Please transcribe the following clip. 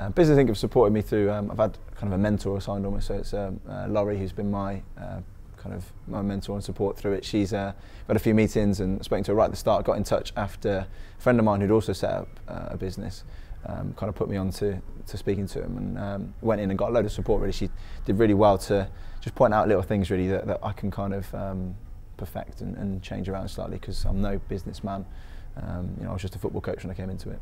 Uh, Business Link have supported me through. Um, I've had kind of a mentor assigned almost. So it's um, uh, Laurie who's been my uh, kind of my mentor and support through it. She's uh, had a few meetings and spoken to her right at the start. Got in touch after a friend of mine who'd also set up uh, a business. Um, kind of put me on to, to speaking to him and um, went in and got a load of support really. She did really well to just point out little things really that, that I can kind of um, perfect and, and change around slightly because I'm no businessman. Um, you know, I was just a football coach when I came into it.